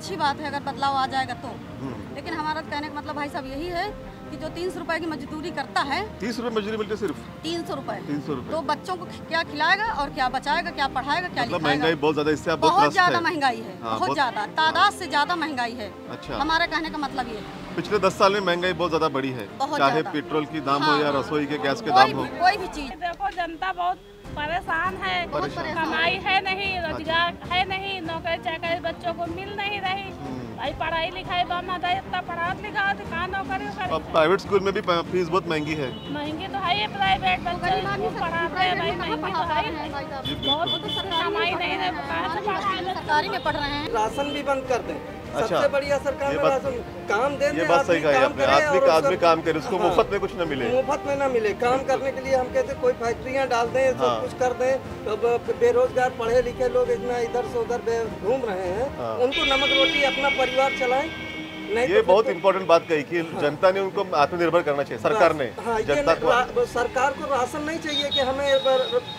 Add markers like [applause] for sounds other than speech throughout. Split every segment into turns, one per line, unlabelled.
अच्छी बात है अगर बदलाव आ जाएगा तो।
हम्म।
लेकिन हमारा कहने का मतलब भाई साहब यही है कि जो तीन सौ रुपए की मजदूरी करता है
तीस रुपए मजदूरी मिलती है सिर्फ़?
तीन सौ रुपए।
तीन सौ रुपए।
तो बच्चों को क्या खिलाएगा और क्या बचाएगा क्या पढ़ाएगा क्या
मतलब महँगाई बहुत ज़्यादा इससे आप बहुत
ज़्यादा महँगाई है
हाँ,
बहुत ज़्यादा तादाद से ज़्यादा महँगाई है।
अच्छा।
हमारा कहने का मतलब ये है।
पिछले दस साल में महँगाई बहुत ज़्यादा बढ़ी है।
बहुत
चाहे पेट्रोल की दाम हो
हाँ,
या
हाँ।
रसोई के गैस के दाम हो।
कोई भी चीज़।
देखो जनता बहुत परेशान है। कमाई है नहीं रोज़गार है नहीं नौकरी चाकरी बच्चों को मिल नहीं रही।
हम्म।
भाई पढ़ाई लिखाई था इतना पढ़ा लिखा तो कहाँ नौकरी
अब प्राइवेट स्कूल में भी फ़ीस बहुत महँगी है।
महँगी तो है प्राइवेट बच्चे पढ़ाते हैं भाई महँगी तो है बहुत कमाई नहीं है?
सरकारी में पढ़ रहे हैं।
राशन भी बंद कर दें।
अच्छा।
सबसे बढ़िया सरकार
ये बात-
काम दे
ये बात सही
आदमी
कही आपने आदमी का आदमी काम करे उसको
हाँ।
मुफ़्त में कुछ न मिले
मुफ़्त में न मिले काम करने के लिए हम कहते कोई फैक्ट्रियाँ डाल दें सब
हाँ।
कुछ कर दें तो बेरोजगार पढ़े लिखे लोग इतना इधर से उधर घूम रहे हैं
हाँ।
उनको नमक रोटी अपना परिवार चलाएँ
ये
तो
बहुत इम्पोर्टेंट बात कही कि जनता ने उनको आत्मनिर्भर करना चाहिए सरकार ने
हाँ,
जनता को
रा- सरकार को राशन नहीं चाहिए कि हमें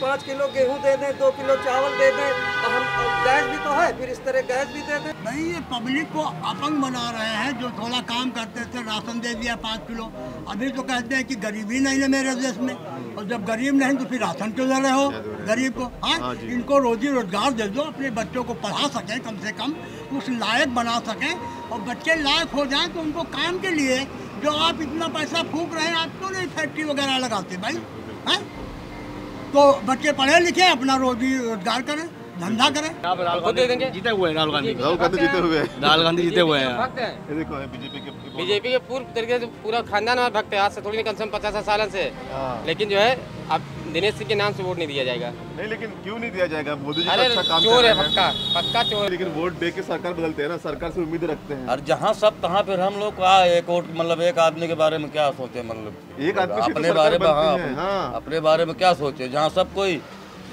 पाँच किलो गेहूँ दे दें दो किलो चावल दे दें और हम गैस भी तो है फिर इस तरह गैस भी दे दें।
नहीं ये पब्लिक को अपंग बना रहे हैं जो थोड़ा काम करते थे राशन दे दिया पाँच किलो। अभी तो कहते हैं कि गरीबी नहीं है मेरे देश में। और जब गरीब नहीं तो फिर राशन क्यों दे रहे हो? गरीब को
हाँ?
हाँ इनको रोजी रोज़गार दे दो अपने बच्चों को पढ़ा सकें कम से कम उस लायक बना सकें। और बच्चे लायक हो जाए तो उनको काम के लिए जो आप इतना पैसा फूक रहे हैं आप क्यों नहीं फैक्ट्री वगैरह लगाते भाई? हैं? तो बच्चे पढ़े लिखे अपना रोजी रोज़गार करें। धंधा करें।
खुद दे देंगे?
जीते हुए राहुल गांधी।
राहुल गांधी जीते हुए
राहुल गांधी जीते हुए हैं।
भक्त हैं।
ये देखो बीजेपी के
बीजेपी के पूर्व तरीके से पूरा खानदान हमारा भक्त है आज से थोड़ी नहीं कम से कम पचास साल से।
हाँ।
लेकिन जो है अब दिनेश सिंह के नाम से वोट नहीं दिया जाएगा।
नहीं लेकिन क्यों नहीं दिया जाएगा? मोदी जी अच्छा काम
चोर है पक्का पक्का चोर।
लेकिन वोट दे के सरकार बदलते हैं ना सरकार से उम्मीद रखते हैं।
और जहाँ सब तहाँ फिर हम लोग का एक वोट मतलब एक आदमी के बारे में क्या सोचे मतलब?
एक आदमी तो
अपने बारे में हाँ। अपने बारे में क्या सोचे? जहाँ सब कोई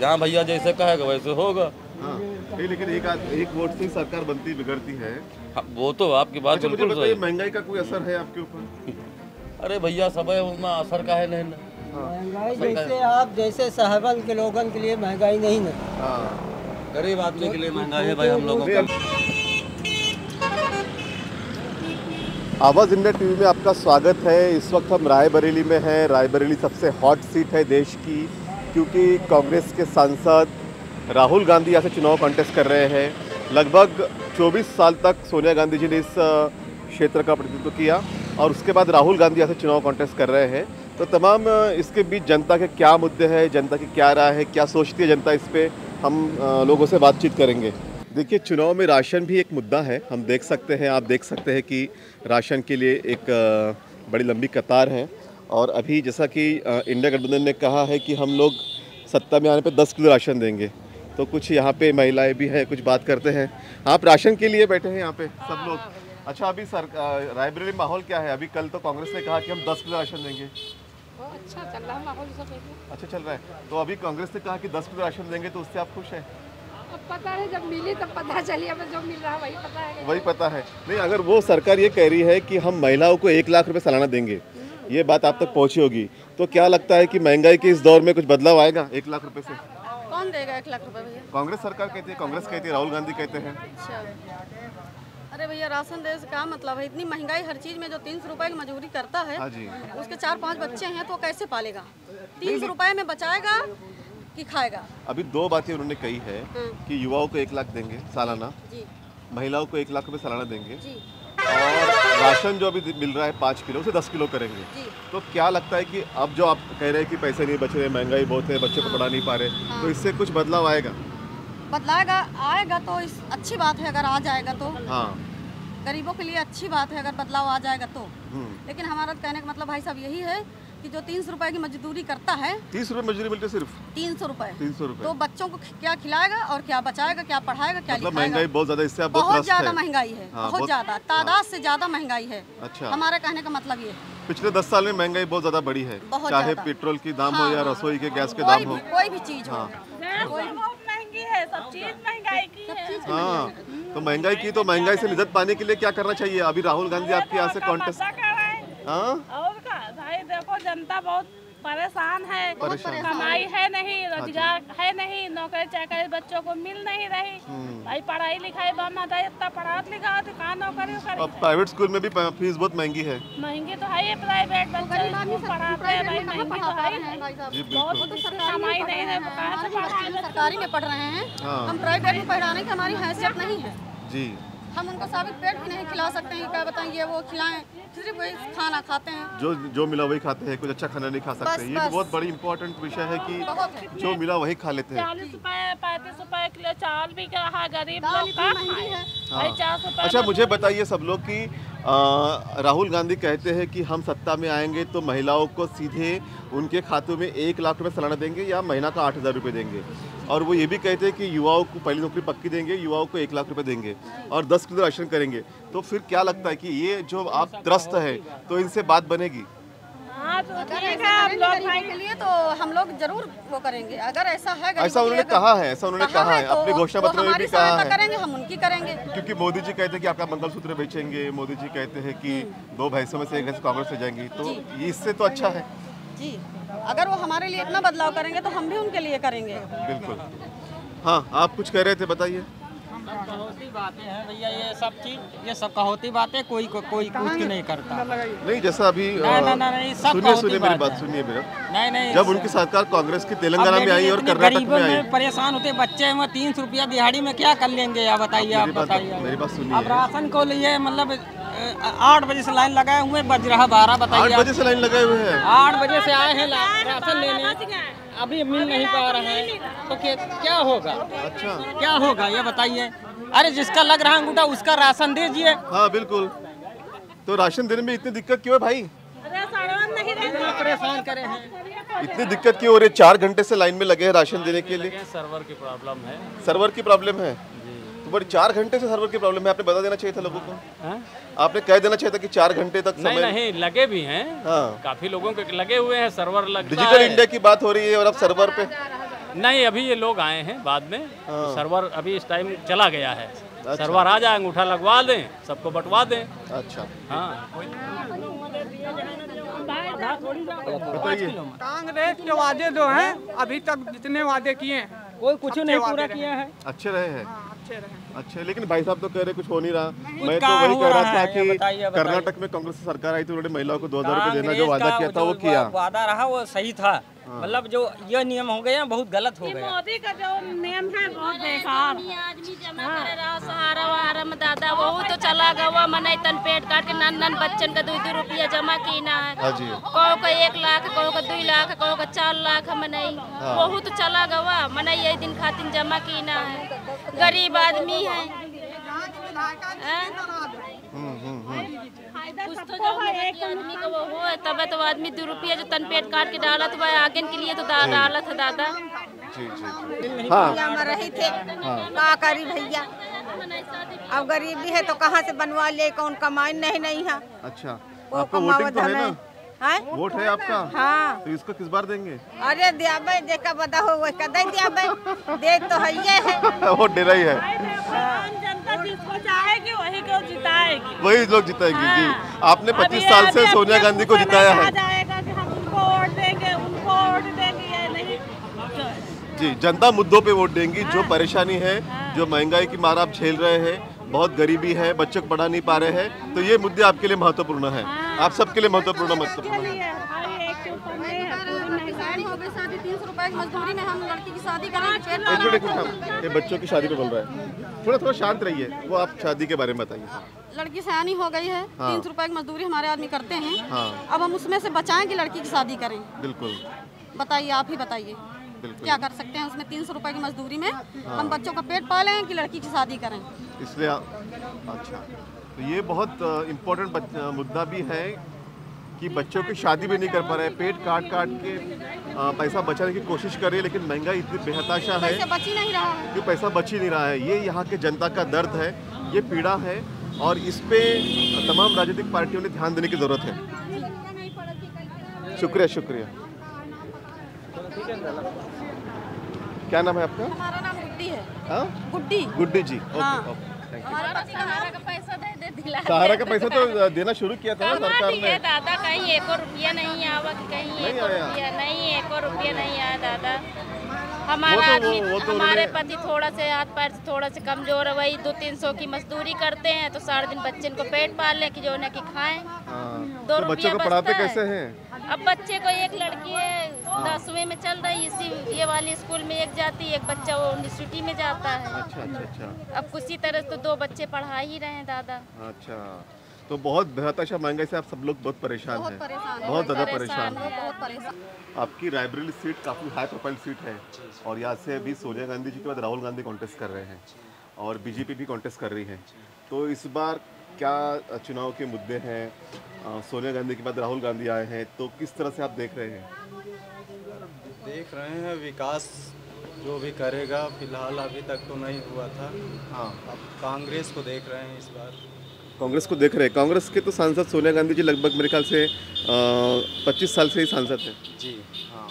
जहाँ भैया जैसे कहेगा वैसे होगा।
हाँ लेकिन एक एक वोट से सरकार बनती बिगड़ती है।
हाँ, वो तो आपकी बात
अच्छा
बिल्कुल सही
महँगाई का कोई असर है आपके ऊपर? [laughs]
अरे भैया सब है उतना असर का है नहीं ना।
महँगाई जैसे आप जैसे साहबन के लोगन के लिए महँगाई नहीं ना।
हाँ।
गरीब आदमी के लिए महँगाई है भाई हम लोगों का।
आवाज़ इंडिया टीवी में आपका स्वागत है। इस वक्त हम रायबरेली में हैं। रायबरेली सबसे हॉट सीट है देश की। क्योंकि कांग्रेस के सांसद राहुल गांधी यहाँ से चुनाव कॉन्टेस्ट कर रहे हैं। लगभग 24 साल तक सोनिया गांधी जी ने इस क्षेत्र का प्रतिनिधित्व किया और उसके बाद राहुल गांधी यहाँ से चुनाव कॉन्टेस्ट कर रहे हैं। तो तमाम इसके बीच जनता के क्या मुद्दे हैं, जनता की क्या राय है, क्या सोचती है जनता इस पर हम लोगों से बातचीत करेंगे। देखिए, चुनाव में राशन भी एक मुद्दा है। हम देख सकते हैं, आप देख सकते हैं कि राशन के लिए एक बड़ी लंबी कतार है। और अभी जैसा कि इंडिया गठबंधन ने कहा है कि हम लोग सत्ता में आने पर दस किलो राशन देंगे। तो कुछ यहाँ पे महिलाएँ भी हैं कुछ बात करते हैं। आप राशन के लिए बैठे हैं यहाँ पे सब लोग। अच्छा अभी सर रायबरेली माहौल क्या है? अभी कल तो कांग्रेस ने कहा कि हम 10 किलो राशन देंगे।
अच्छा चल रहा है माहौल सब।
अच्छा चल रहा है। तो अभी कांग्रेस ने कहा कि 10 किलो राशन देंगे तो उससे आप खुश हैं?
अब पता है जब मिली तब पता चली हमें जो मिल रहा है वही पता है।
वही पता है। नहीं अगर वो सरकार ये कह रही है कि हम महिलाओं को एक लाख रुपए सालाना देंगे ये बात आप तक पहुँची होगी। तो क्या लगता है कि महँगाई के इस दौर में कुछ बदलाव आएगा? एक लाख रुपए से।
कौन देगा एक लाख रुपए भैया?
कांग्रेस सरकार कहती है कांग्रेस कहती है राहुल गांधी कहते हैं।
अच्छा। अरे भैया राशन दे से क्या मतलब है इतनी महँगाई हर चीज़ में जो तीन सौ रुपए की मजदूरी करता है
हाँ
उसके चार पाँच बच्चे हैं तो कैसे पालेगा? तीन सौ रुपए में बचाएगा कि खाएगा?
अभी दो बातें उन्होंने कही है
हाँ।
कि युवाओं को एक लाख देंगे सालाना महिलाओं को एक लाख रुपए सालाना देंगे। राशन जो अभी मिल रहा है पाँच किलो उसे दस किलो करेंगे। तो क्या लगता है कि अब जो आप कह रहे हैं कि पैसे नहीं बच रहे महँगाई बहुत है बच्चों को पढ़ा नहीं पा रहे तो इससे कुछ बदलाव आएगा?
बदलाएगा आएगा तो इस अच्छी बात है अगर आ जाएगा तो।
हाँ।
गरीबों के लिए अच्छी बात है अगर बदलाव आ जाएगा तो।
हम्म।
लेकिन हमारा कहने का मतलब भाई साहब यही है कि जो तीन सौ रुपए की मजदूरी करता है
तीस रुपए मजदूरी मिलती सिर्फ़?
तीन सौ रुपए।
तीन सौ रुपए।
तो बच्चों को क्या खिलाएगा और क्या बचाएगा क्या पढ़ाएगा क्या
मतलब महँगाई बहुत ज़्यादा इससे आप बहुत
बहुत ज़्यादा महँगाई है
हाँ,
बहुत ज़्यादा तादाद से ज़्यादा महँगाई है।
अच्छा।
हमारे कहने का मतलब ये
पिछले दस साल में महँगाई बहुत ज़्यादा बढ़ी है। चाहे पेट्रोल की दाम हो
हाँ,
या
हाँ,
रसोई के गैस के दाम हो।
कोई भी चीज़ हो।
हाँ।
तो है सब चीज़ महँगाई की है।
हाँ। तो महँगाई की तो महँगाई से निजात पाने के लिए क्या करना चाहिए? अभी राहुल गांधी आपके यहाँ से कॉन्टेस्ट हाँ।
भाई देखो जनता बहुत परेशान है।
परेशान।
कमाई है नहीं रोज़गार है नहीं नौकरी चाकरी बच्चों को मिल नहीं रही। भाई पढ़ाई लिखाई था इतना पढ़ा लिखा तो कहाँ नौकरी
अब प्राइवेट स्कूल में भी फ़ीस बहुत महँगी है।
महँगी तो है ही प्राइवेट बच्चे पढ़ाते हैं भाई महँगी तो है ही।
भाई साहब?
जी
बहुत कमाई नहीं है से पढ़ाएँगे?
सरकारी में पढ़ रहे हैं।
हाँ।
हम प्राइवेट में पढ़ाने की हमारी हैसियत नहीं है।
जी।
हम उनको साबित पेट भी नहीं खिला सकते हैं क्या बताएँ ये वो खिलाएँ सिर्फ़ वही खाना खाते हैं।
जो जो मिला वही खाते हैं कुछ अच्छा खाना नहीं खा सकते।
बस,
ये
बस।
बहुत बड़ी इम्पोर्टेंट विषय है कि जो मिला वही खा लेते हैं।
चालीस रुपए पैंतीस रुपए किलो चावल भी क्या है गरीब
है।
भाई चार सौ
अच्छा मुझे बताइए सब लोग की आ, राहुल गांधी कहते हैं कि हम सत्ता में आएँगे तो महिलाओं को सीधे उनके खातों में एक लाख रुपए सालाना देंगे या महीना का आठ हज़ार रुपये देंगे। और वो ये भी कहते हैं कि युवाओं को पहली नौकरी पक्की देंगे युवाओं को एक लाख रुपए देंगे और दस किलो राशन करेंगे। तो फिर क्या लगता है कि ये जो आप त्रस्त है तो इनसे बात बनेगी?
हाँ तो है आप लोग
के लिए तो हम लोग ज़रूर वो करेंगे। अगर ऐसा है
ऐसा उन्होंने कहा है ऐसा उन्होंने कहा है
तो
अपने घोषणा पत्र में भी कहा है।
करेंगे हम उनकी करेंगे।
क्योंकि मोदी जी कहते हैं कि आपका मंगलसूत्र बेचेंगे मोदी जी कहते हैं कि दो भैंसों में से एक भैंस कांग्रेस से जाएँगी। तो इससे तो अच्छा है।
जी। अगर वो हमारे लिए इतना बदलाव करेंगे तो हम भी उनके लिए करेंगे।
बिल्कुल। हाँ आप कुछ कह रहे थे बताइए।
कहोती बातें हैं भैया ये सब चीज़ ये सब कहोती बातें कोई को, कोई कुछ नहीं करता
नहीं जैसा अभी
नहीं, नहीं, नहीं, नहीं,
सुनिए सुनिए मेरी
बात है।
सुनिए मेरा।
नहीं नहीं
जब उनकी सरकार कांग्रेस की तेलंगाना में आई और कर्नाटक में आई।
परेशान होते बच्चे तीन सौ रुपया दिहाड़ी में क्या कर लेंगे? या बताइए आप
मेरी बात-
बताइए।
मेरी बात सुनिए।
अब राशन को लिए मतलब आठ बजे से लाइन लगाए हुए बज रहा बारह
आठ
बताइए
बजे से लाइन लगाए हुए हैं?
आठ बजे से आए हैं राशन लेने। अभी मिल नहीं पा रहे हैं। तो क्या होगा?
अच्छा।
क्या होगा ये बताइए। अरे जिसका लग रहा है अंगूठा उसका राशन दीजिए
हाँ बिल्कुल। तो राशन देने में इतनी दिक्कत क्यों है भाई?
परेशान करे हैं।
इतनी दिक्कत क्यों हो रही है? चार घंटे से लाइन में लगे हैं राशन देने के लिए।
सर्वर की प्रॉब्लम है।
सर्वर की प्रॉब्लम है? तो बड़ी चार घंटे से सर्वर की प्रॉब्लम है। आपने बता देना चाहिए था लोगों को।
हैं?
आपने कह देना चाहिए था कि चार घंटे तक
नहीं
समय
नहीं लगे भी हैं।
हाँ।
काफ़ी लोगों के लगे हुए हैं सर्वर लग
डिजिटल इंडिया की बात हो रही है और अब सर्वर पे
नहीं अभी ये लोग आए हैं बाद में।
हाँ।
सर्वर अभी इस टाइम चला गया है। सर्वर आ जाए अंगूठा लगवा दें सबको बंटवा दें।
अच्छा।
हाँ।
कांग्रेस के वादे जो हैं अभी तक जितने वादे किए हैं
कोई कुछ नहीं पूरा किया है।
अच्छे रहे हैं।
अच्छे रहे।
अच्छे लेकिन भाई साहब तो कह रहे कुछ हो नहीं रहा। मैं तो वही कह रहा था कि। कर्नाटक में कांग्रेस सरकार आई थी उन्होंने महिलाओं को दो हज़ार रुपये देना जो वादा किया था वो किया।
वादा रहा वो सही था। मतलब जो ये नियम हो गया बहुत गलत हो गया
मोदी का जो नियम है बहुत बेकार।
आदमी जमा करे रहा सहारा वहारा में दादा वहू तो चला गवा मने तन पेट काट के नन नन बच्चन का दो दो रुपया जमा कीना है।
हाँ
कहो का एक लाख कहो का दो लाख कहो का चार लाख मने वहू तो चला गवा मने ये दिन खातिर जमा कीना है। गरीब आदमी है। हैं?
हम्म, हम्म, हम्म।
कुछ तो जो आदमी का वो हो है तब तो आदमी दो रुपया जो तन पेट काट के डाला तो वह आगे के लिए तो डाला था दादा।
जी जी जी। हाँ।
रही थे। का करी भैया। अब गरीबी है तो कहाँ से बनवा ले कौन कमाई नहीं नहीं है।
अच्छा।
वो
आपका वोटिंग तो है ना?
हैं?
वोट है आपका?
हाँ।
तो इसको किस बार देंगे?
अरे दियाबे देखा बदा हो वही कदे दियाबे दे तो है ये है। [laughs]
वो डेरा ही। है
जनता जिसको चाहेगी वही को जिताएगी।
वही लोग जिताएँगे जी। आपने
अभी
25 साल से सोनिया गांधी को जिताया है।
कहा जाएगा कि हम उनको वोट देंगे उनको वोट देंगे ये नहीं।
जी जनता मुद्दों पे वोट देंगी जो परेशानी है जो महँगाई की मार आप झेल रहे हैं बहुत गरीबी है बच्चों को पढ़ा नहीं पा रहे हैं तो ये मुद्दे आपके लिए महत्वपूर्ण है। आप सबके लिए महत्वपूर्ण महत्वपूर्ण
एक है
हो
मिनट। ये बच्चों की शादी पे बोल रहा है। थोड़ा थोड़ा शांत रहिए। वो आप शादी के बारे में बताइए।
लड़की सयानी हो गई है।
हाँ।
तीन सौ रुपए की मजदूरी हमारे आदमी करते हैं।
हाँ।
अब हम उसमें से बचाएँ कि लड़की की शादी करें?
बिल्कुल।
बताइए आप ही बताइए। क्या कर सकते हैं उसमें तीन सौ रुपए की मजदूरी में? हम बच्चों का पेट पालें कि लड़की की शादी करें?
इसलिए अच्छा। तो ये बहुत इम्पोर्टेंट मुद्दा भी है कि बच्चों की शादी भी नहीं कर पा रहे पेट काट काट के पैसा बचाने की कोशिश कर रही है लेकिन महँगाई इतनी बेहताशा है
पैसे नहीं रहा है।
कि पैसा बच ही नहीं रहा है। ये यहाँ के जनता का दर्द है ये पीड़ा है और इस पे तमाम राजनीतिक पार्टियों ने ध्यान देने की ज़रूरत है। शुक्रिया शुक्रिया। क्या नाम है आपका?
हमारा नाम गुड्डी है।
हाँ?
गुड्डी।
गुड्डी जी ओके
हाँ।
ओके।
सहारा का पैसा
तो देना शुरू किया था ना सरकार ने।
दादा कहीं एक और रुपया नहीं आवा कहीं एक और रुपया नहीं एक और रुपया नहीं आया दादा। हमारा
तो-
आदमी
तो
हमारे पति थोड़ा से हाथ पैर से थोड़ा से कमज़ोर है वही दो तीन सौ की मजदूरी करते हैं तो सारा दिन बच्चे को पेट पाल ले कि जो ना कि खाएँ।
हाँ,
दो
तो बच्चों
रुपया
को पढ़ाते
है।
कैसे हैं?
अब बच्चे को एक लड़की है दसवीं में चल रही इसी ये वाली स्कूल में एक जाती एक बच्चा वो यूनिवर्सिटी में जाता है।
अच्छा अच्छा अच्छा।
अब किसी तरह तो दो बच्चे पढ़ा ही रहे हैं दादा।
अच्छा तो बहुत बेहताशा महँगाई से आप सब लोग बहुत परेशान हैं। बहुत ज़्यादा परेशान हैं। आपकी रायबरेली सीट काफ़ी हाई प्रोफ़ाइल सीट है और यहाँ से अभी सोनिया गांधी जी के बाद राहुल गांधी कॉन्टेस्ट कर रहे हैं और बीजेपी भी कॉन्टेस्ट कर रही है। तो इस बार क्या चुनाव के मुद्दे हैं? सोनिया गांधी के बाद राहुल गांधी आए हैं तो किस तरह से आप देख रहे हैं?
देख रहे हैं विकास जो भी करेगा फ़िलहाल अभी तक तो नहीं हुआ था।
हाँ।
अब कांग्रेस को देख रहे हैं इस बार।
कांग्रेस को देख रहे हैं? कांग्रेस के तो सांसद सोनिया गांधी जी लगभग मेरे ख्याल से पच्चीस साल से ही सांसद हैं।
जी हाँ।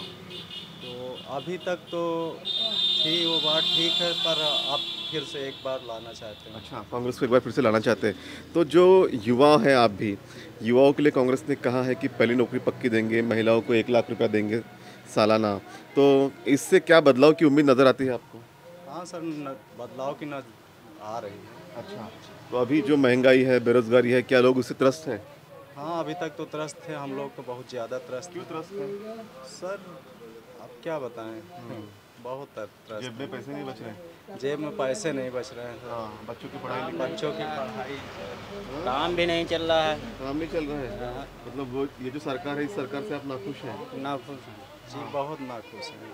तो अभी तक तो थी वो बात ठीक है पर अब फिर से एक बार लाना चाहते हैं।
अच्छा कांग्रेस को एक बार फिर से लाना चाहते हैं। तो जो युवा हैं आप भी युवाओं के लिए कांग्रेस ने कहा है कि पहली नौकरी पक्की देंगे महिलाओं को एक लाख रुपया देंगे सालाना। तो इससे क्या बदलाव की उम्मीद नज़र आती है आपको?
हाँ सर बदलाव की न आ रही है।
अच्छा तो अभी जो महँगाई है बेरोजगारी है क्या लोग उससे त्रस्त हैं?
हाँ अभी तक तो त्रस्त थे हम लोग तो बहुत ज़्यादा त्रस्त
क्यों त्रस्त हैं?
सर अब क्या बताएँ? बहुत त्रस्त
जेब में पैसे नहीं बच रहे।
जेब में पैसे नहीं बच रहे हैं।
हाँ बच्चों की पढ़ाई
बच्चों की पढ़ाई
काम भी नहीं चल रहा है।
काम नहीं चल रहा है? मतलब वो ये जो सरकार है इस सरकार से आप नाखुश हैं?
नाखुश हैं। जी बहुत नाखुश हैं।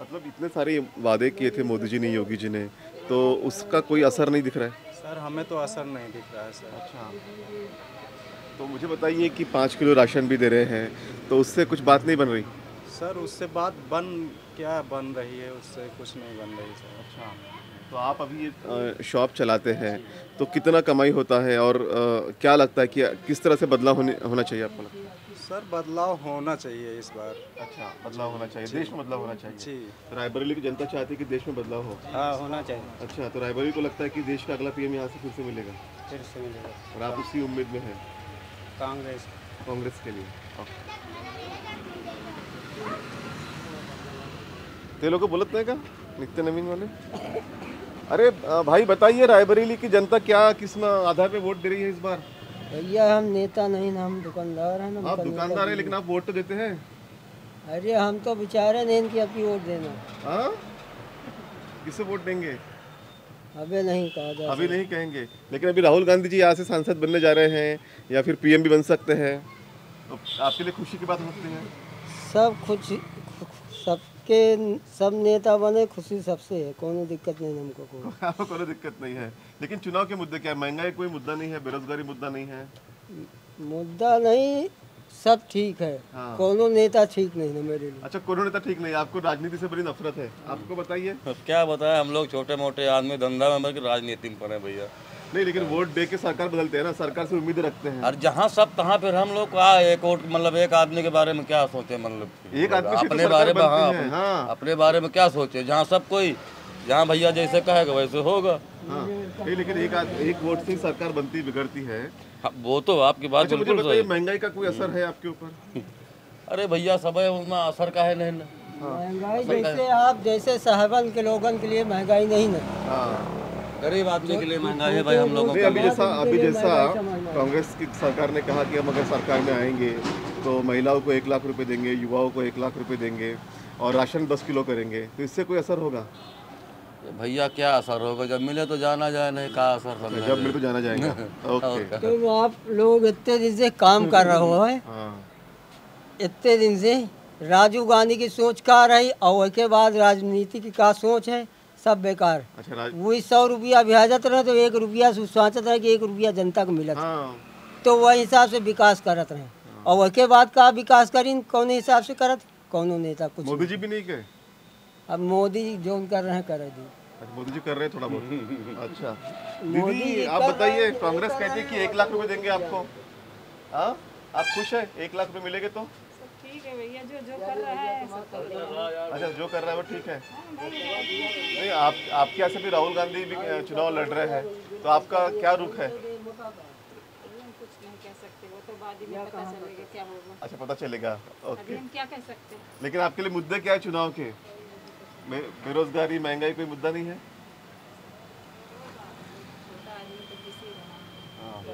मतलब इतने सारे वादे किए थे मोदी जी ने योगी जी ने तो उसका कोई असर नहीं दिख रहा है?
सर हमें तो असर नहीं दिख रहा है सर।
अच्छा। तो मुझे बताइए कि पाँच किलो राशन भी दे रहे हैं तो उससे कुछ बात नहीं बन रही?
सर उससे बात बन क्या बन रही है? उससे कुछ नहीं बन रही सर।
अच्छा। तो आप अभी ये शॉप चलाते हैं तो कितना कमाई होता है और अ, क्या लगता है कि किस तरह से बदलाव होने होना चाहिए आपको
सर बदलाव होना चाहिए इस बार।
अच्छा बदलाव होना चाहिए। देश में बदलाव होना चाहिए?
जी।
तो रायबरेली की जनता चाहती है कि देश में बदलाव हो?
हाँ होना चाहिए।
अच्छा तो रायबरेली को लगता है कि देश का अगला पीएम यहाँ से फिर से मिलेगा?
फिर से मिलेगा।
और आप उसी उम्मीद में हैं?
कांग्रेस।
कांग्रेस के लिए। ओके। ते लोग बोलत नाही का नित्य नवीन वाले। अरे भाई बताइए रायबरेली की जनता क्या किस आधार पे वोट दे रही है इस बार?
भैया हम नेता नहीं ना हम दुकानदार हैं
आप दुकानदार है लेकिन आप वोट तो देते हैं।
अरे हम तो बेचारे नहीं इनकी अपनी वोट देना।
हाँ? किसे वोट देंगे?
अबे नहीं कहा जा
अभी नहीं कहेंगे। लेकिन अभी राहुल गांधी जी यहाँ से सांसद बनने जा रहे हैं या फिर पीएम भी बन सकते हैं। तो आपके लिए खुशी की बात हो सकती है।
सब खुश सबके सब नेता बने खुशी सबसे है। कोनो दिक्कत नहीं हमको कोई। [laughs]
आपको कोई दिक्कत नहीं है। लेकिन चुनाव के मुद्दे क्या है? महँगाई कोई मुद्दा नहीं है? बेरोजगारी मुद्दा नहीं है?
मुद्दा नहीं सब ठीक है।
हाँ।
कोनो नेता ठीक नहीं है मेरे लिए।
अच्छा कोरोना नेता ठीक नहीं आपको राजनीति से बड़ी नफरत है। आपको बताइए।
क्या बताएँ? हम लोग छोटे मोटे आदमी धंधा में राजनीति में पड़े भैया।
नहीं लेकिन वोट दे के सरकार बदलते हैं ना सरकार से उम्मीद रखते हैं।
और जहाँ सब तहाँ फिर हम लोग एक वोट मतलब एक आदमी के बारे में क्या सोचे मतलब?
एक आदमी से तो
अपने बारे में हाँ, अपने-
हाँ।
अपने बारे में क्या सोचे? जहाँ सब कोई जहाँ भैया जैसे कहेगा वैसे होगा।
हाँ नहीं लेकिन एक एक वोट से सरकार बनती बिगड़ती है।
हाँ, वो तो आपकी बात
अच्छा
बिल्कुल
महँगाई का कोई असर है आपके ऊपर? [laughs]
अरे भैया सब है उसमें असर का है नहीं
महँगाई जैसे आप जैसे साहबन के लोगन के लिए महँगाई नहीं ना।
हाँ।
गरीब आदमी के लिए महँगा है भाई हम लोगों को
अभी जैसा अभी जैसा कांग्रेस की सरकार ने कहा कि हम अगर सरकार में आएँगे तो महिलाओं को एक लाख रुपए देंगे युवाओं को एक लाख रुपए देंगे और राशन दस किलो करेंगे। तो इससे कोई असर होगा?
भैया क्या असर होगा? जब मिले तो जाना जाए नहीं का असर समझा?
जब मिले तो जाना जाएगा। [laughs] ओके।
तो आप लोग इतने दिन से काम कर रहे हो है?
हाँ।
इतने दिन से राजीव गांधी की सोच का रही? और उसके बाद राजनीति की का सोच है? सब बेकार।
अच्छा
वही सौ रुपया भेजत रहे तो एक रुपया से सोचत रहे कि एक रुपया जनता को मिलत
हाँ।
तो वही हिसाब से विकास करत रहे। और उसके बाद का विकास करी कौन हिसाब से करत? कौनो नेता कुछ
मोदी जी भी नहीं कहे
अब मोदी जी जो कर रहे हैं कर
अच्छा, मोदी जी कर रहे हैं थोड़ा बहुत। [laughs] अच्छा।
मोदी
दीदी आप बताइए कांग्रेस कहती है कि एक लाख रुपए देंगे आपको? हाँ? आप खुश है? एक लाख रुपए मिलेंगे तो?
ठीक भैया जो जो कर रहा है सब कर रहा
अच्छा जो कर रहा है वो ठीक है। नहीं आप आपके यहाँ से भी राहुल गांधी भी चुनाव लड़ रहे हैं तो आपका क्या रुख है? अच्छा पता चलेगा। ओके।
क्या कह सकते हैं?
लेकिन आपके लिए मुद्दे क्या है चुनाव के? बेरोजगारी महँगाई कोई मुद्दा नहीं है?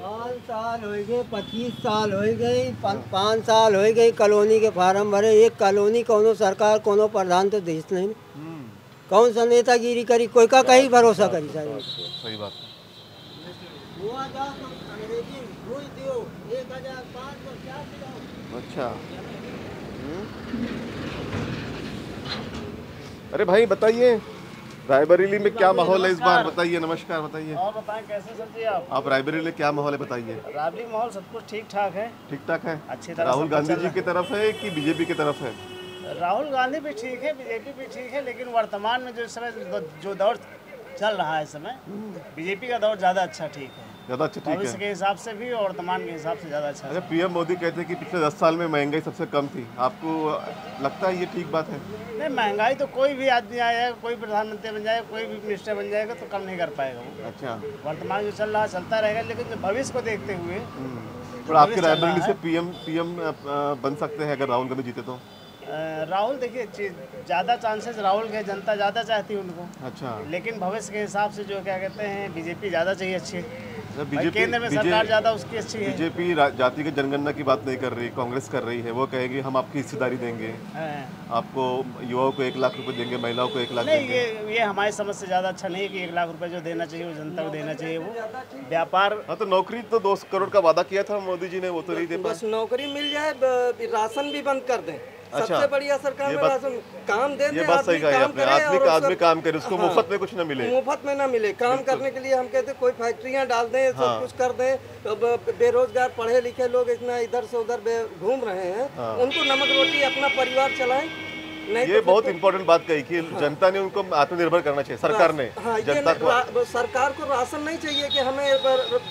पाँच साल हो गए पच्चीस साल हो गए पाँच साल हो गए कॉलोनी के फार्म भरे। एक कॉलोनी कोनो सरकार कोनो प्रधान तो देश नहीं। कौन सा नेतागिरी करी कोई का कहीं भरोसा करी सर।
सही बात। अच्छा। अरे भाई बताइए। रायबरेली में क्या माहौल है इस बार? बताइए नमस्कार बताइए।
और बताएँ कैसे सर जी आप?
आप रायबरेली में क्या माहौल है बताइए।
रायबरेली माहौल सब कुछ ठीक ठाक है।
ठीक ठाक है?
अच्छे तरह
राहुल गांधी जी की तरफ़ है कि बीजेपी की तरफ़ है?
राहुल गांधी भी ठीक है बीजेपी भी ठीक है लेकिन वर्तमान में जो इस समय जो दौर चल रहा है इस समय बीजेपी का दौर ज़्यादा अच्छा ठीक है।
ज़्यादा अच्छा ठीक है।
के हिसाब से भी और वर्तमान के हिसाब से ज़्यादा अच्छा
अच्छा पीएम मोदी कहते हैं कि पिछले दस साल में महँगाई सबसे कम थी। आपको लगता है ये ठीक बात है?
नहीं महँगाई तो कोई भी आदमी आएगा कोई प्रधानमंत्री बन जाएगा कोई भी मिनिस्टर बन जाएगा तो कम नहीं कर पाएगा वो।
अच्छा।
वर्तमान जो चल रहा है चलता रहेगा लेकिन भविष्य को देखते हुए
और आपके रायबरेली से पीएम पीएम बन सकते हैं अगर राहुल गांधी जीते तो?
राहुल देखिए ज़्यादा चांसेस राहुल के जनता ज़्यादा चाहती है उनको।
अच्छा।
लेकिन भविष्य के हिसाब से जो क्या कहते हैं बीजेपी ज़्यादा चाहिए अच्छी। केंद्र में सरकार ज़्यादा उसकी अच्छी है।
बीजेपी जातिगत जनगणना की बात नहीं कर रही कांग्रेस कर रही है वो कहेगी हम आपकी हिस्सेदारी देंगे।
हाँ।
आपको युवाओं को एक लाख रुपए देंगे महिलाओं को एक लाख
नहीं ये ये हमारी समझ से ज़्यादा अच्छा नहीं है कि एक लाख रुपए जो देना चाहिए वो जनता को देना चाहिए वो व्यापार
हाँ तो नौकरी तो दो करोड़ का वादा किया था मोदी जी ने वो तो नहीं दे पाए।
नौकरी मिल जाए राशन भी बंद कर दें।
अच्छा।
सबसे बढ़िया सरकार
ये
में
बात-
काम दे
ये बात सही कही
काम
आपने
करे
आदमी का आदमी काम करे उसको
हाँ।
मुफ़्त में कुछ न मिले
मुफ़्त में ना मिले काम करने के लिए हम कहते कोई फैक्ट्रियाँ डाल दें सब
हाँ।
कुछ कर दें बेरोजगार पढ़े लिखे लोग इतना इधर से उधर घूम रहे हैं
हाँ।
उनको नमक रोटी अपना परिवार चलाएँ
ये
तो
बहुत इम्पोर्टेंट बात कही कि जनता ने उनको आत्मनिर्भर करना चाहिए सरकार ने
हाँ,
जनता को।
सरकार को राशन नहीं चाहिए कि हमें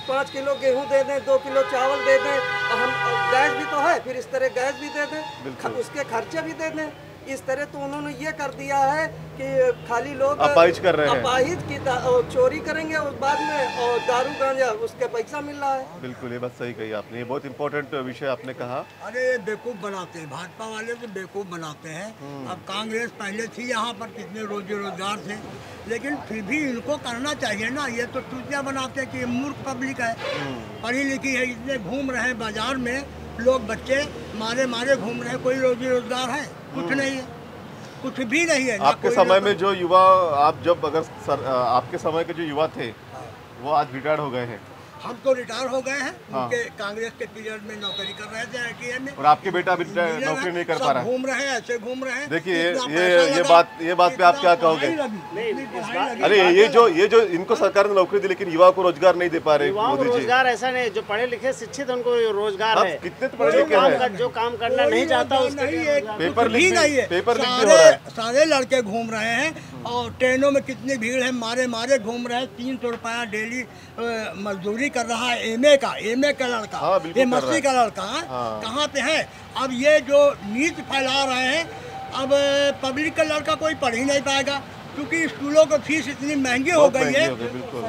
पाँच किलो गेहूँ दे दें दो किलो चावल दे दें हम गैस भी तो है फिर इस तरह गैस भी दे दें उसके खर्चे भी दे दें। इस तरह तो उन्होंने ये कर दिया है कि खाली लोग
अपाहिज कर रहे हैं।
अपाहिज की चोरी करेंगे और बाद में और दारू गांजा उसके पैसा मिल रहा है।
बिल्कुल ये बात सही कही आपने। ये बहुत इम्पोर्टेंट विषय आपने कहा।
अरे ये बेवकूफ़ बनाते हैं। भाजपा वाले तो बेवकूफ़ बनाते हैं। अब कांग्रेस पहले थी यहाँ पर कितने रोजी रोज़गार थे। लेकिन फिर भी इनको करना चाहिए ना। ये तो चूतियाँ बनाते हैं कि ये मूर्ख पब्लिक है। पढ़ी लिखी है इतने घूम रहे हैं बाज़ार में। लोग बच्चे मारे मारे घूम रहे हैं कोई रोजी रोज़गार है। कुछ नहीं है। कुछ भी नहीं है
आपके समय में जो युवा आप जब अगर सर, आपके समय के जो युवा थे वो आज रिटायर्ड हो गए हैं।
हम तो रिटायर हो गए हैं
हाँ।
उनके कांग्रेस के पीरियड में नौकरी कर रहे थे आई में
और आपके बेटा
इंजीनियर
नौकरी नहीं कर पा रहा
घूम रहे हैं ऐसे घूम रहे हैं
देखिए ये ये ये बात ये बात पे आप क्या कहोगे। अरे ये जो ये जो इनको सरकार ने नौकरी दी लेकिन युवा को रोज़गार नहीं दे पा रहे मोदी जी
रोज़गार ऐसा नहीं जो पढ़े लिखे शिक्षित उनको रोज़गार है
कितने तो पढ़े
जो
लिखे
काम
हैं?
जो काम करना नहीं चाहता
है,
पेपर लीक
भी
भी-
नहीं है
पेपर लीक भी।
सारे लड़के घूम रहे हैं और ट्रेनों में कितनी भीड़ है मारे मारे घूम रहे हैं तीन सौ रुपया डेली मजदूरी कर रहा है एमए का एमए का लड़का
हाँ,
ये मस्ती का लड़का है। कहाँ पे है अब ये जो नीच फैला रहे हैं अब पब्लिक का लड़का कोई पढ़ ही नहीं पाएगा क्योंकि स्कूलों की फ़ीस इतनी महँगी हो गई है।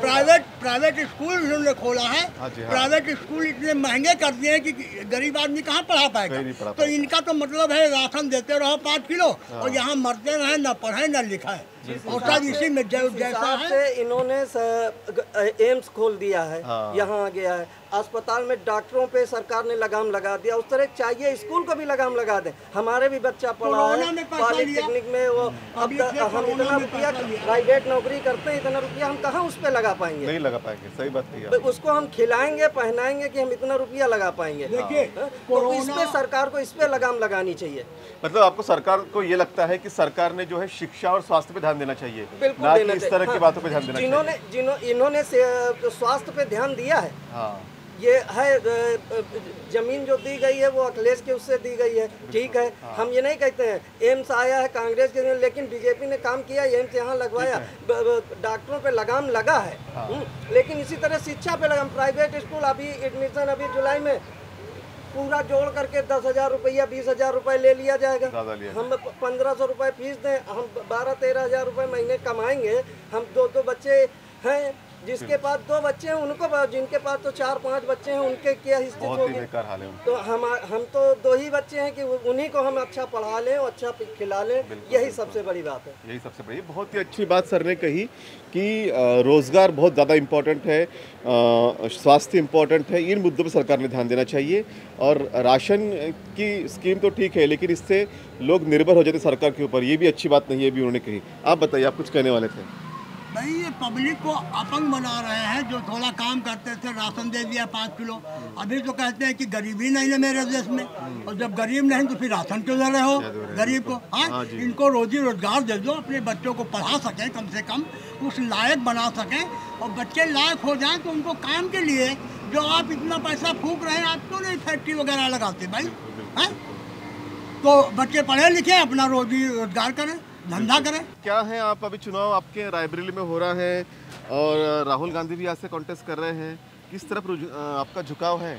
प्राइवेट प्राइवेट स्कूल उन्होंने खोला है
हाँ हाँ।
प्राइवेट स्कूल इतने महँगे कर दिए हैं कि गरीब आदमी कहाँ पढ़ा पाएगा
पढ़ा
तो इनका तो मतलब है राशन देते रहो पाँच किलो
हाँ।
और यहाँ मरते रहे ना पढ़े ना लिखा है और इसी में
जैसा
है
इन्होंने एम्स खोल दिया है
हाँ।
यहाँ आ गया है अस्पताल में डॉक्टरों पे सरकार ने लगाम लगा दिया। उस तरह चाहिए स्कूल को भी लगाम लगा दे। हमारे भी बच्चा पढ़ा है पॉलिटेक्निक में वो अब हम इतना रुपया प्राइवेट नौकरी करते हैं इतना रुपया हम कहाँ उस पर लगा पाएँगे?
नहीं लगा पाएँगे सही बात कही
तो उसको हम खिलाएँगे पहनाएँगे कि हम इतना रुपया लगा पाएँगे।
देखिए,
हाँ? तो इस पे सरकार को इस पे लगाम लगानी चाहिए।
मतलब आपको सरकार को ये लगता है कि सरकार ने जो है शिक्षा और स्वास्थ्य पे ध्यान देना चाहिए
बिल्कुल
इस तरह की
हाँ,
बातों पे ध्यान देना चाहिए।
जिन्होंने इन्होंने स्वास्थ्य पे ध्यान दिया है।
हाँ।
ये है ज़मीन जो दी गई है वो अखिलेश के उससे दी गई है। ठीक है हम ये नहीं कहते हैं एम्स आया है कांग्रेस के लेकिन बीजेपी ने काम किया एम्स यहाँ लगवाया। डॉक्टरों पे लगाम लगा है। हम्म, लेकिन इसी तरह शिक्षा पे लगाम प्राइवेट स्कूल अभी एडमिशन अभी जुलाई में पूरा जोड़ करके दस हज़ार रुपया बीस हज़ार रुपये ले लिया जाएगा। हम पंद्रह सौ रुपये फ़ीस दें हम बारह तेरह हज़ार रुपये महीने कमाएँगे। हम दो दो बच्चे हैं जिसके पास दो बच्चे हैं उनको जिनके पास तो चार पाँच बच्चे हैं उनके क्या स्थिति
बहुत ही
होगी
हाल है
तो हम हम तो दो ही बच्चे हैं कि उन्हीं को हम अच्छा पढ़ा लें और अच्छा खिला लें यही सबसे बड़ी बात है।
यही सबसे बड़ी बहुत ही अच्छी बात सर ने कही कि रोज़गार बहुत ज़्यादा इम्पोर्टेंट है स्वास्थ्य इम्पोर्टेंट है इन मुद्दों पर सरकार ने ध्यान देना चाहिए और राशन की स्कीम तो ठीक है लेकिन इससे लोग निर्भर हो जाते सरकार के ऊपर ये भी अच्छी बात नहीं है भी उन्होंने कही। आप बताइए आप कुछ कहने वाले थे?
भाई ये पब्लिक को अपंग बना रहे हैं जो थोड़ा काम करते थे राशन दे दिया पाँच किलो। अभी तो कहते हैं कि गरीबी नहीं है मेरे देश में। और जब गरीब नहीं तो फिर राशन क्यों दे रहे हो गरीब को? हाँ इनको रोजी रोज़गार दे दो अपने बच्चों को पढ़ा सकें कम से कम उस लायक बना सकें। और बच्चे लायक हो जाएँ तो उनको काम के लिए जो आप इतना पैसा फूक रहे हैं आप क्यों नहीं फैक्ट्री वगैरह लगाते भाई? हैं? तो बच्चे पढ़े लिखे अपना रोजी रोज़गार करें। धंधा करें।
क्या है आप अभी चुनाव आपके रायबरेली में हो रहा है और राहुल गांधी भी यहाँ से कॉन्टेस्ट कर रहे हैं। किस तरफ़ आपका झुकाव है?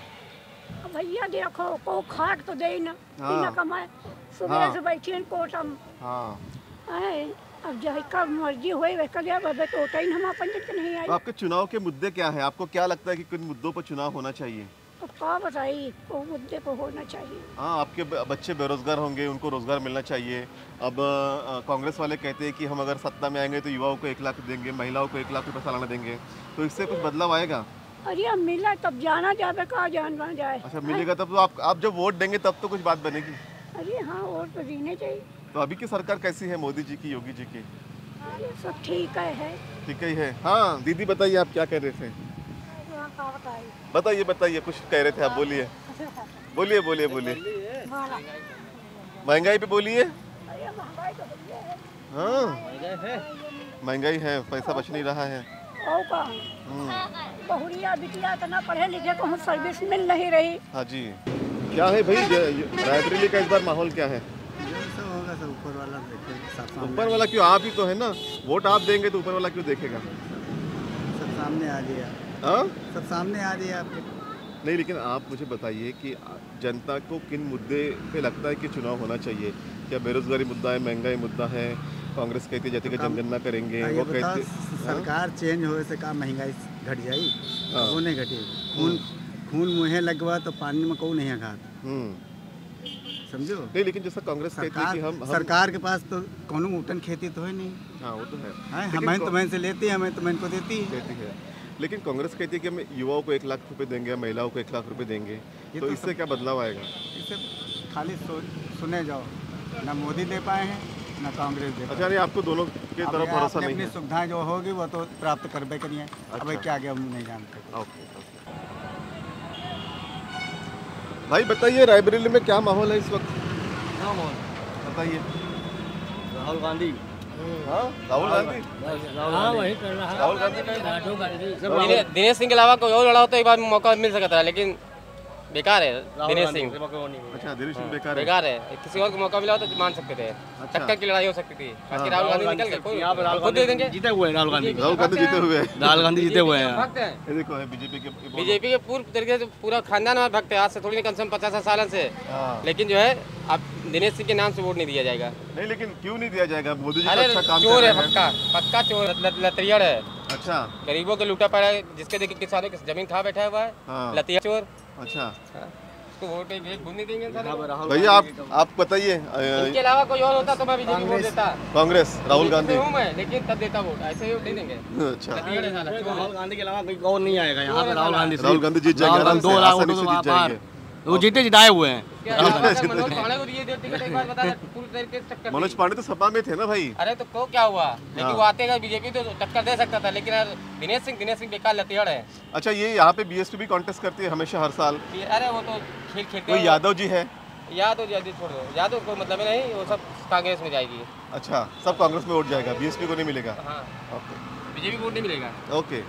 भैया देखो को खाट तो दे ना
हाँ।
कमाए। सुबह
हाँ।
से बैठी हैं कोटम
हाँ।
अब जही का मर्ज़ी होए तो होता ही हम अपन नहीं आई
आपके चुनाव के मुद्दे क्या है? आपको क्या लगता है कि किन मुद्दों पर चुनाव होना चाहिए?
अब का बताई वो मुद्दे को होना चाहिए।
हाँ आपके बच्चे बेरोजगार होंगे उनको रोज़गार मिलना चाहिए। अब कांग्रेस वाले कहते हैं कि हम अगर सत्ता में आएँगे तो युवाओं को एक लाख देंगे महिलाओं को एक लाख रुपये सालाना देंगे। तो इससे कुछ बदलाव आएगा?
अरे अब मिला तब जाना जावे कहा जान जाए?
अच्छा मिलेगा तब तो आप आप जब वोट देंगे तब तो कुछ बात बनेगी।
अरे हाँ वोट तो जीने चाहिए।
तो अभी की सरकार कैसी है मोदी जी की योगी जी की?
सब ठीक है,
ठीक ही है। हाँ दीदी बताइए आप क्या कह रहे थे? बताइए बताइए, कुछ कह रहे थे आप, बोलिए। बोलिए बोलिए बोलिए। महँगाई पे बोलिए।
महँगाई है।
महँगाई है, पैसा बच नहीं रहा है।
बहुरिया पढ़े लिखे को सर्विस मिल नहीं रही
हाँ जी। क्या है भाई रायबरेली का इस बार माहौल क्या है?
ऊपर वाला
ऊपर वाला क्यों? आप ही तो है ना। वोट आप देंगे तो ऊपर वाला क्यों देखेगा?
सब सामने आ गया।
हाँ?
सब सामने आ गया आपके।
नहीं लेकिन आप मुझे बताइए कि जनता को किन मुद्दे पे लगता है कि चुनाव होना चाहिए? क्या बेरोजगारी मुद्दा है महँगाई मुद्दा है? कांग्रेस कहती है जाति जनगणना करेंगे
हाँ,
वो कहते
सरकार चेंज होए से का महँगाई घट जाई
हाँ।
वो नहीं घटी खून खून मुँहे लगवा तो पानी में को नहीं
हम्म।
समझो?
नहीं लेकिन जैसा कांग्रेस कहती है
सरकार
कि हम, हम
सरकार के पास तो कोनो उठन खेती तो है नहीं।
हाँ वो तो है।
हाँ, हमें तो मैं से लेती है हमें तो मैं को देती है।
देती है। लेकिन कांग्रेस कहती है कि हम युवाओं को एक लाख रुपए देंगे या महिलाओं को एक लाख रुपए देंगे। तो
तो
इससे
सब-
क्या बदलाव आएगा?
इसे खाली सो, सुने जाओ। ना मोदी दे पाए हैं ना कांग्रेस दे
अच्छा नहीं आपको दोनों की तरफ़ भरोसा नहीं
अपनी
है।
सुविधाएँ जो होगी वो तो प्राप्त करबे करिए अब
अच्छा।
क्या आगे हम नहीं जानते।
भाई बताइए रायबरेली में क्या माहौल है इस वक्त?
क्या माहौल?
बताइए।
राहुल गांधी।
राहुल गांधी
हाँ, है।
राहुल गांधी
दिनेश सिंह के अलावा कोई और लड़ा हो तो एक बार मौका मिल सकता था लेकिन बेकार है दिनेश सिंह।
अच्छा दिनेश सिंह बेकार है।
बेकार है। किसी और को मौका मिला तो मान सकते थे। टक्कर की लड़ाई हो सकती थी। बाकी राहुल गांधी निकल गए कोई
यहाँ पे राहुल
खुद दे
गांधी
देंगे।
जीते हुए राहुल गांधी।
राहुल गांधी जीते हुए
राहुल गांधी जीते हुए हैं।
ये देखो है बीजेपी के
बीजेपी के पूर्ण तरीके से पूरा खानदान में भक्त है। आज से थोड़ी कम से कम पचास साल से।
हाँ।
लेकिन जो है अब दिनेश सिंह के नाम से वोट नहीं दिया जाएगा।
नहीं लेकिन क्यों नहीं दिया जाएगा? मोदी जी अच्छा काम
चोर है पक्का। पक्का चोर लत- लत- लतरियड़ है।
अच्छा।
गरीबों के लूटा पड़ा है। जिसके देखिए किसानों की ज़मीन खा बैठा हुआ है।
हाँ।
लतिया चोर।
अच्छा।
वोट देंगे
भैया आप आप बताइए
इनके अलावा कोई और होता तो मैं बीजेपी वोट देता।
कांग्रेस राहुल गांधी।
हूँ मैं लेकिन तब देता वोट ऐसे ही देंगे।
अच्छा।
राहुल गांधी के अलावा कोई और नहीं आएगा यहाँ पे राहुल गांधी
राहुल गांधी जीत जाएँगे
दो लाख
से जीत जाएँगे।
वो जीते जिताए हुए हैं।
मनोज पांडे को दिए थे? टिकट एक बार बता दे, पूरी तरीके से टक्कर
मनोज। पांडे तो सपा में थे ना भाई।
अरे तो को क्या हुआ? लेकिन
हाँ।
वो आते गए बीजेपी तो टक्कर दे सकता था लेकिन यार दिनेश सिंह दिनेश सिंह बेकार लतियड़ है।
अच्छा ये यहाँ पे बीएसपी भी कॉन्टेस्ट करती है हमेशा हर साल।
अरे वो तो खेल खेलते हैं।
यादव जी है?
यादव यादव छोड़ दो। यादव कोई मतलब नहीं वो सब कांग्रेस में जाएगी।
अच्छा सब कांग्रेस में वोट जाएगा बीएसपी को नहीं मिलेगा?
हाँ।
ओके
बीजेपी वोट नहीं मिलेगा।
ओके